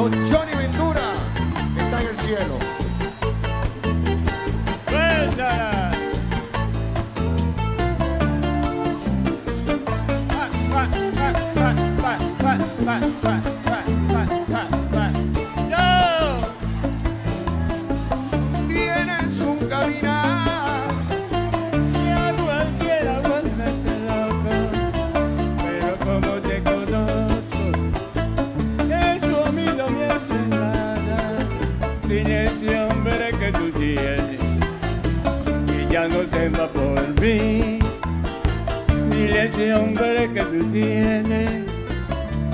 Don Johnny Ventura está en el cielo. ¡Venga!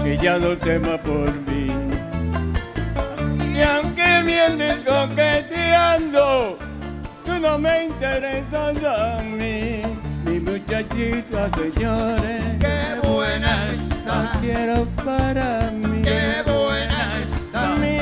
Que ya no temas por mí. Y aunque vienes coqueteando, tú no me interesas a mí, mi muchachita, señores. Qué buena La está, quiero para mí. qué buena está, Mía,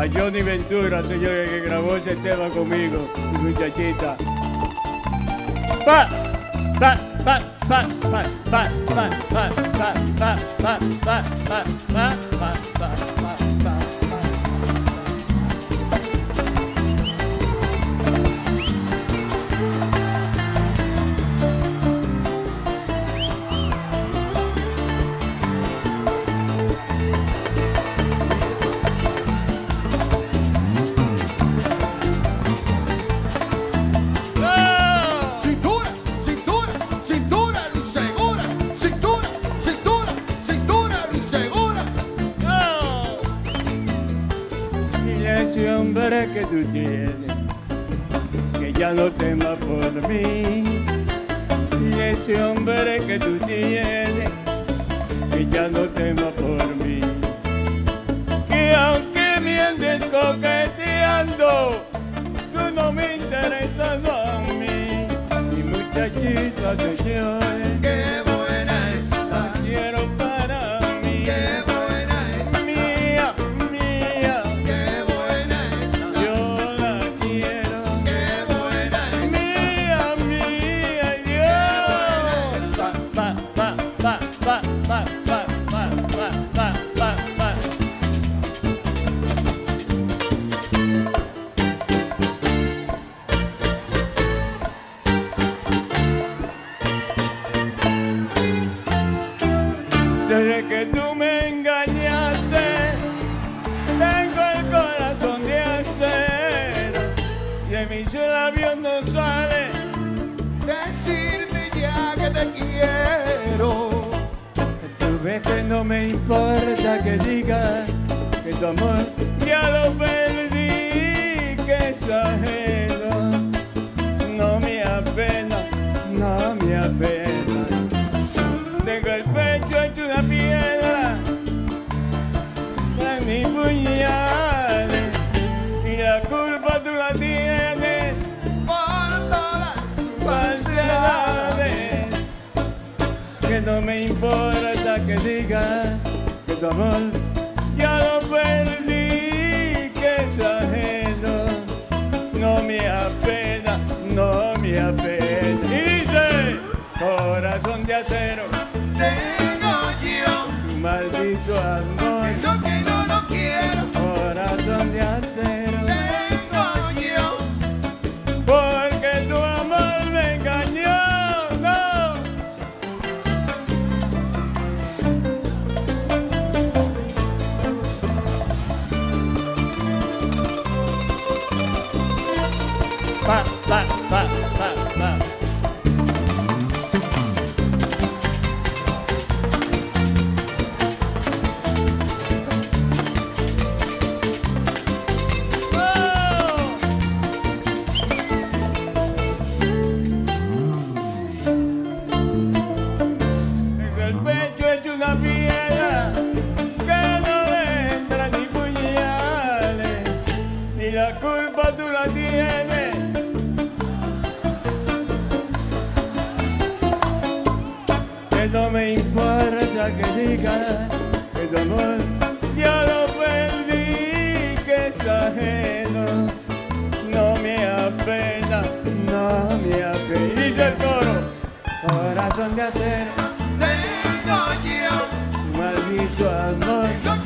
a Johnny Ventura, señores, que grabó ese tema conmigo, mi muchachita. Pa, pa, pa, pa, pa, pa, pa, pa, pa, pa, pa, pa, pa, chi là người chơi me engañaste, tengo el corazón de acero y en mis labios no sale Decirte ya que te quiero. Tú ves que no me importa que digas que tu amor ya lo perdí, que es ajeno. No me apena, no me apena. No me importa que digas que tu amor ya lo perdí corazón de acero. Tengo yo. Maldito amor.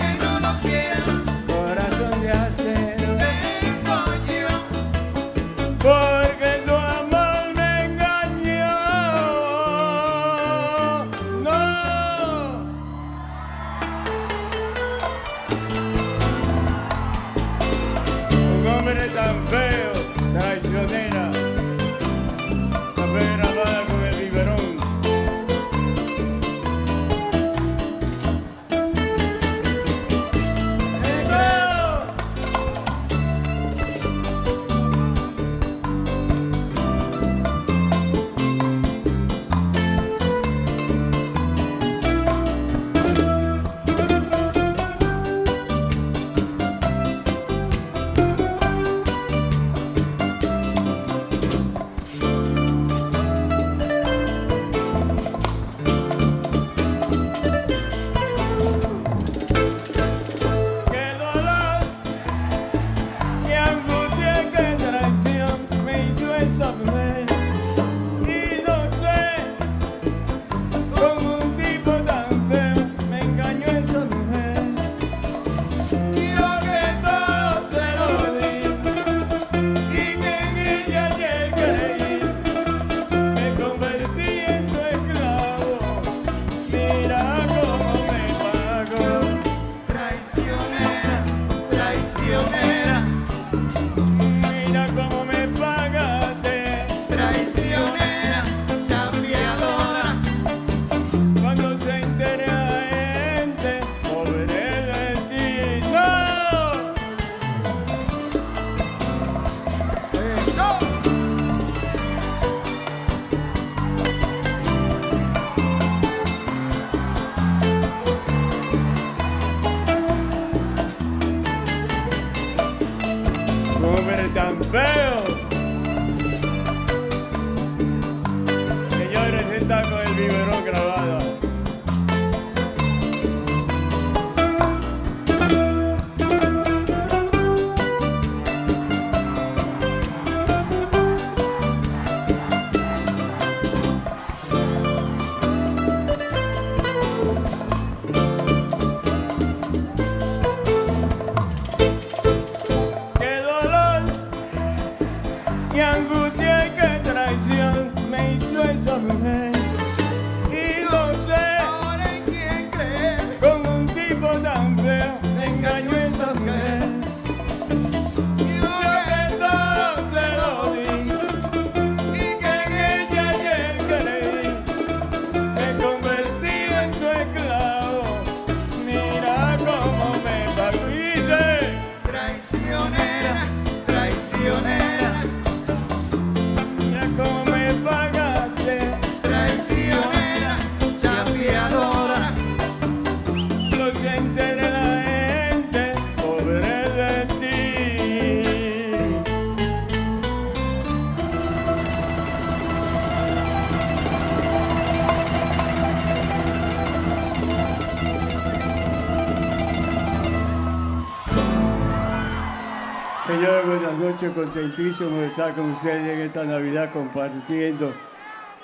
Señor, buenas noches, contentísimo de estar con ustedes en esta Navidad compartiendo.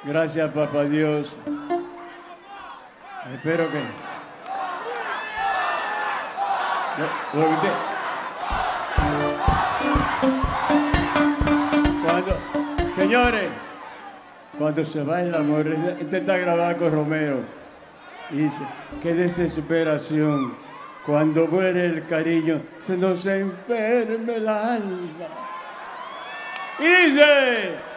Gracias, papá Dios. Espero que... Cuando... Señores, cuando se va el amor, este está grabado con Romeo. Y qué desesperación cuando muere el cariño, se nos enferme el alma. Y.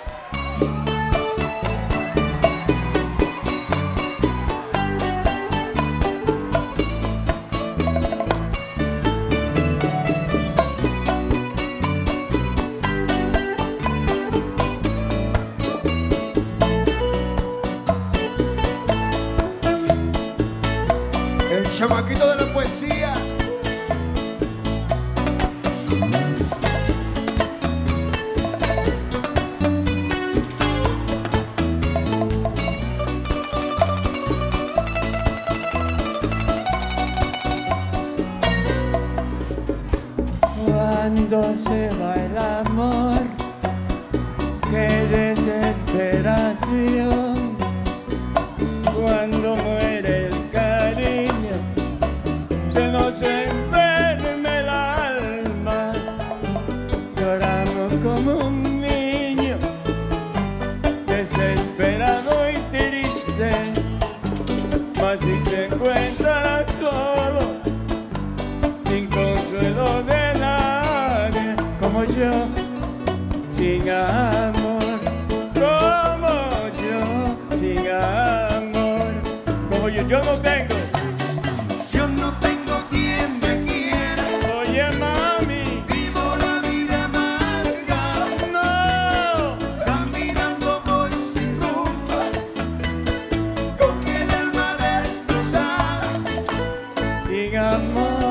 sin amor,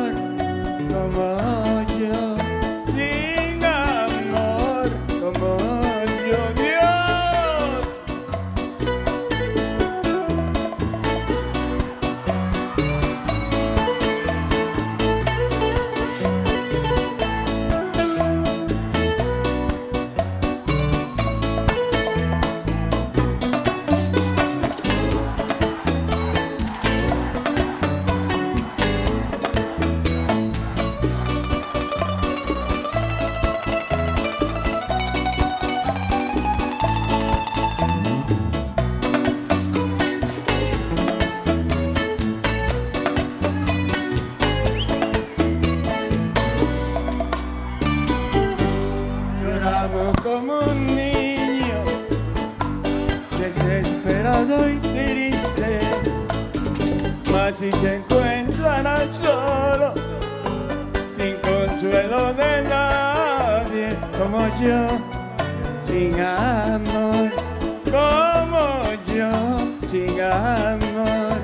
amor, como yo, sin amor,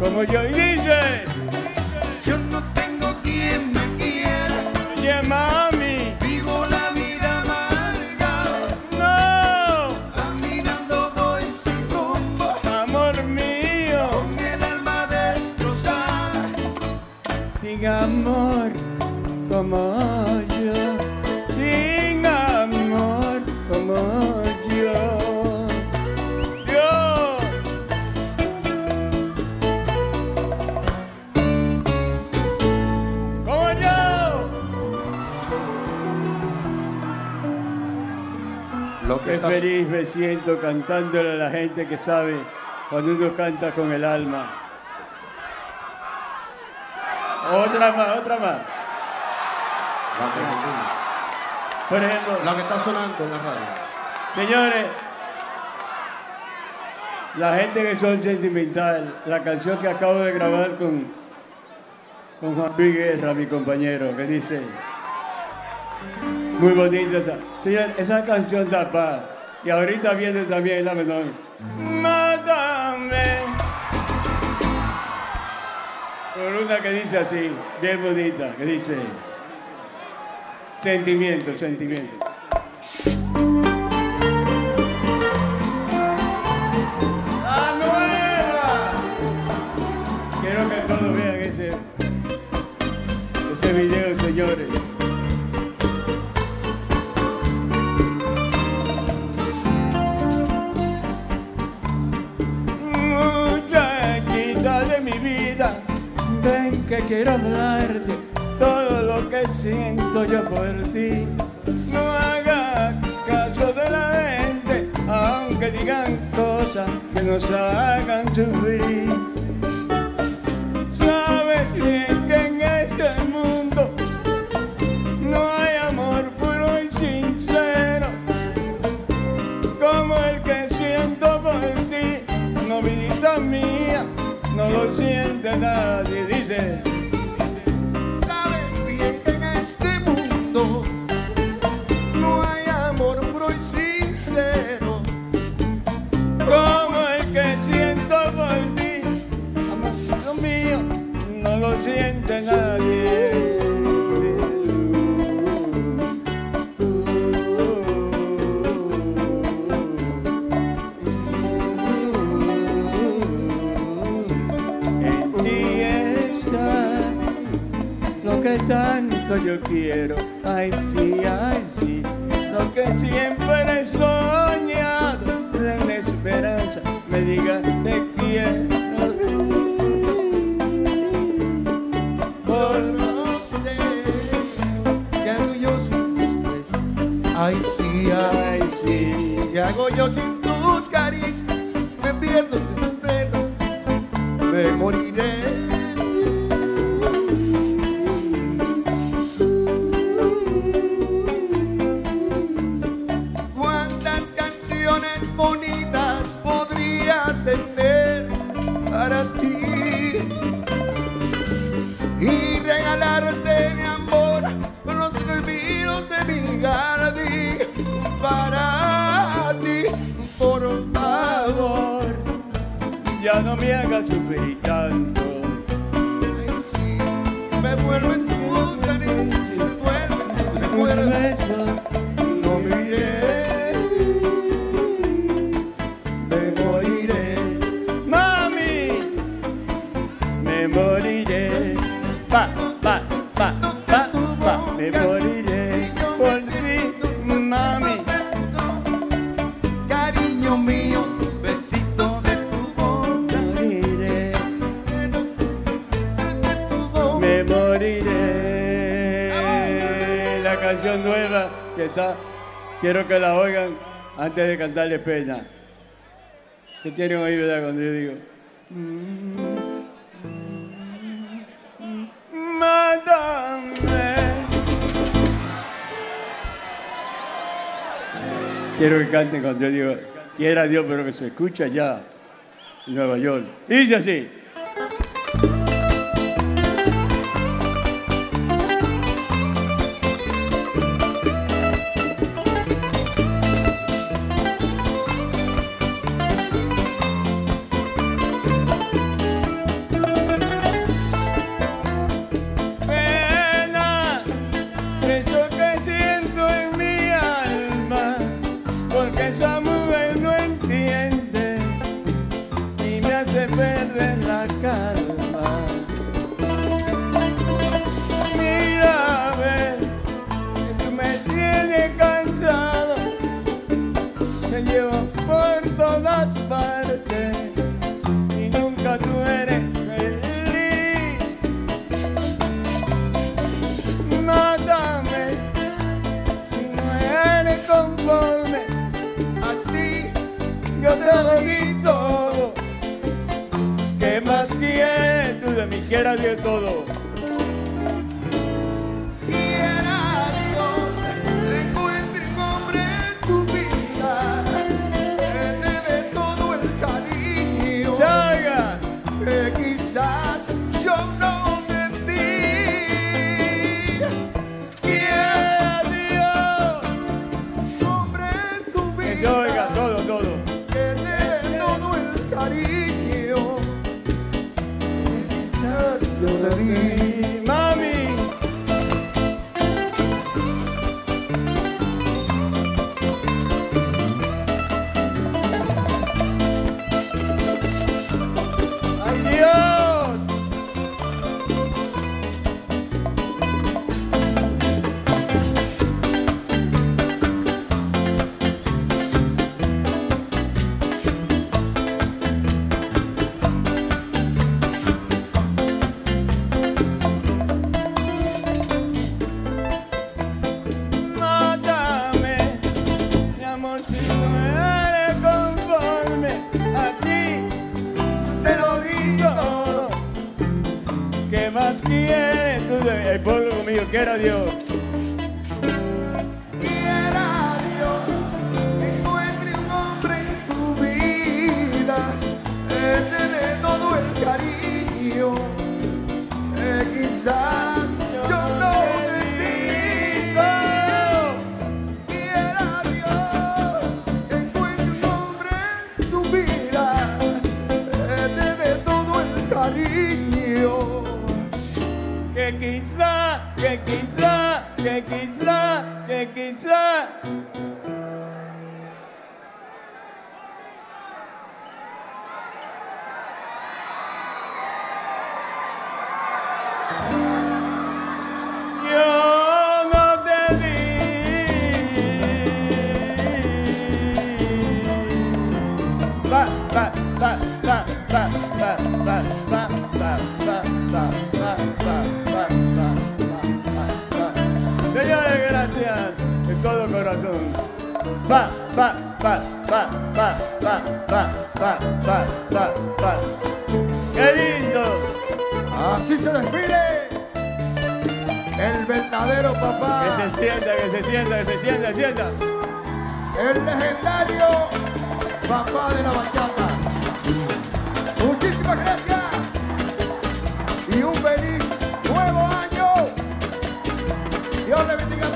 como yo, y dice, Yo no tengo quien me quiera, oye mami, vivo la vida amarga, no, caminando voy sin rumbo, amor mío. con el alma destrozada. sin amor como yo, Lo que Qué estás, feliz me siento cantándole a la gente que sabe cuando uno canta con el alma. Otra más, otra más. Por ejemplo, la que está sonando en la radio. Señores, la gente que son sentimental, la canción que acabo de grabar con, con Juan Luis Guerra, mi compañero, que dice, muy bonita esa. Señor, esa canción da paz. Y ahorita viene también la menor. Mátame. Por una que dice así, bien bonita, que dice, sentimiento, sentimiento. Ven que quiero hablarte todo lo que siento yo por ti. No hagas caso de la gente, aunque digan cosas que nos hagan sufrir. yo quiero. Ay, sí, ay, sí. Lo que siempre he soñado, la esperanza me diga te quiero. Ay, sí, ay, sí. ¿Qué hago yo sin tus caricias? Me pierdo en tus frenos, me moriré. Quiero que la oigan antes de cantarle pena. Que tienen oído ya cuando yo digo. Mátame. Quiero que canten cuando yo digo, quiera Dios, pero que se escucha ya en Nueva York. Dice así. quiero Dios. 给给啦，给给啦，给 love, Reggae's. pa, pa, pa, pa. ¡Qué lindo! Así se despide el verdadero papá. Que se sienta, que se sienta, que se sienta, se sienta. El legendario papá de la bachata. Muchísimas gracias y un feliz nuevo año. Dios le bendiga